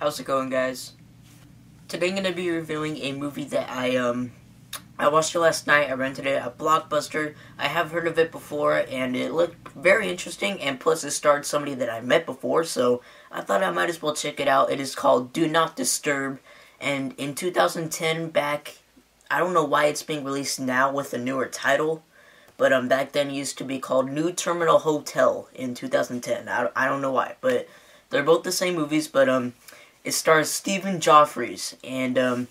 how's it going guys? Today I'm going to be reviewing a movie that I, um, I watched it last night, I rented it at Blockbuster, I have heard of it before, and it looked very interesting, and plus it starred somebody that I met before, so I thought I might as well check it out. It is called Do Not Disturb, and in 2010, back, I don't know why it's being released now with a newer title, but um, back then it used to be called New Terminal Hotel in 2010. I, I don't know why, but they're both the same movies, but um, it stars Stephen Geoffreys, and um,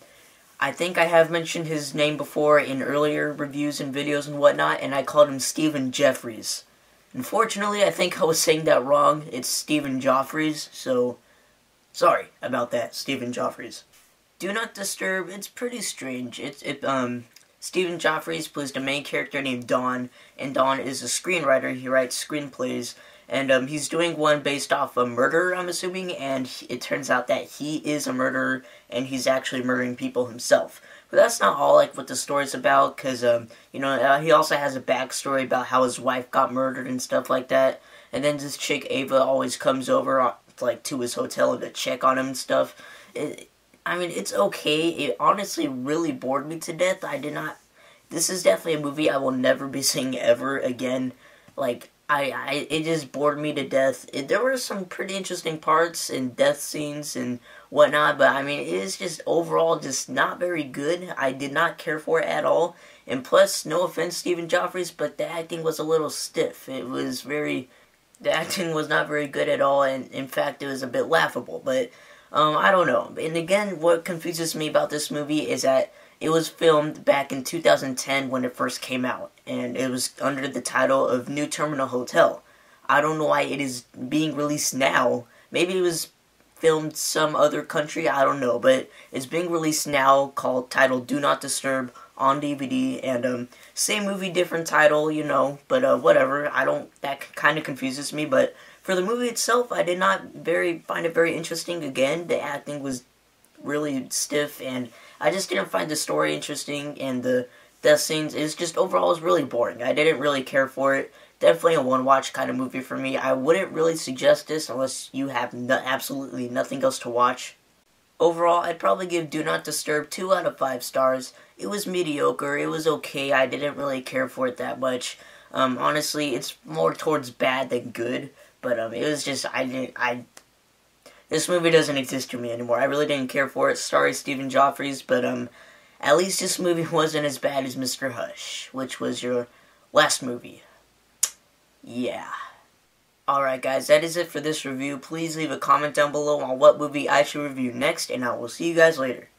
I think I have mentioned his name before in earlier reviews and videos and whatnot, and I called him Stephen Jeffries. Unfortunately, I think I was saying that wrong. It's Stephen Geoffreys, so sorry about that, Stephen Geoffreys. Do Not Disturb, it's pretty strange. It's it um Stephen Geoffreys plays the main character named Don, and Don is a screenwriter. He writes screenplays, and um, he's doing one based off a murder, I'm assuming, and it turns out that he is a murderer, and he's actually murdering people himself. But that's not all like what the story's about, because um, you know uh, he also has a backstory about how his wife got murdered and stuff like that. And then this chick Ava always comes over uh, like to his hotel to check on him and stuff. It, I mean, it's okay. It honestly really bored me to death. I did not. This is definitely a movie I will never be seeing ever again. Like I, I it just bored me to death. It, there were some pretty interesting parts and death scenes and whatnot, but I mean, it is just overall just not very good. I did not care for it at all. And plus, no offense, Stephen Geoffreys, but the acting was a little stiff. It was very, the acting was not very good at all, and in fact, it was a bit laughable. But um, I don't know. And again, what confuses me about this movie is that it was filmed back in 2010 when it first came out, and it was under the title of New Terminal Hotel. I don't know why it is being released now. Maybe it was filmed some other country, I don't know, but it's being released now called titled Do Not Disturb on DVD and um same movie different title, you know, but uh whatever. I don't that kind of confuses me, but for the movie itself, I did not very find it very interesting again. The acting was really stiff and I just didn't find the story interesting, and the death scenes is just overall was really boring. I didn't really care for it. Definitely a one watch kind of movie for me. I wouldn't really suggest this unless you have no, absolutely nothing else to watch. Overall, I'd probably give Do Not Disturb 2 out of 5 stars. It was mediocre, it was okay, I didn't really care for it that much. Um, honestly, it's more towards bad than good, but um, it was just, I didn't, I this movie doesn't exist to me anymore. I really didn't care for it. Sorry, Stephen Geoffreys, but um, at least this movie wasn't as bad as Mr. Hush, which was your last movie. Yeah. Alright guys, that is it for this review. Please leave a comment down below on what movie I should review next, and I will see you guys later.